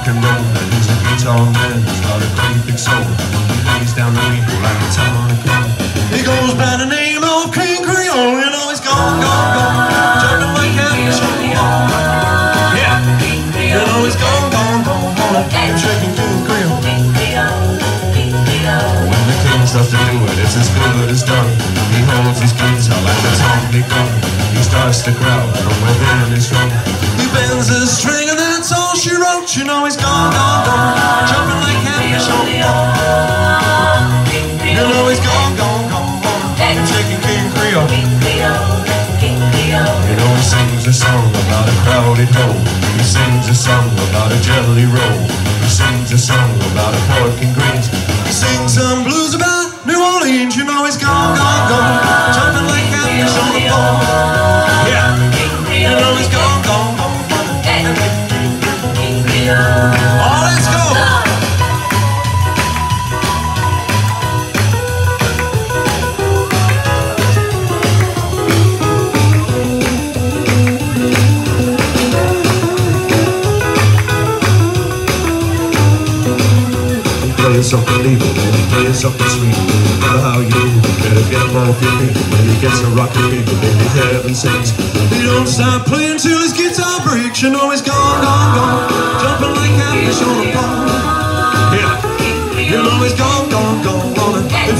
rock and roll. He's a guitar man, he's got a great big soul. He lays down the beat like a tonic roll. He goes by the name of King Creole, you know he's gone, gone, gone. Jumping like happy Yeah, you know he's gone, gone, gone, gone. And shaking King Creole. When the king starts to do it, it's as good as done. He holds his guitar like a Tommy gun. He starts to growl from within his drum. He bends the string and that's You know he's gone, gone, gone. Jumping like happy You know he's gone, gone, gone, gone. And shaking King Creole. You know he sings a song about a crowded hole. He sings a song about a jelly roll. He sings a song about a pork and greens. He sings some blues about New Orleans. You know he's gone, gone, Play something evil, baby, play something sweet. Remember how you do, better get up your feet. When he gets a rocky people, baby, heaven sakes. He don't stop playing till his guitar breaks. You know he's gone,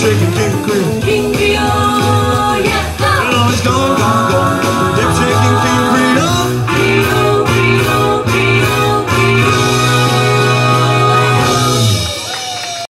pond.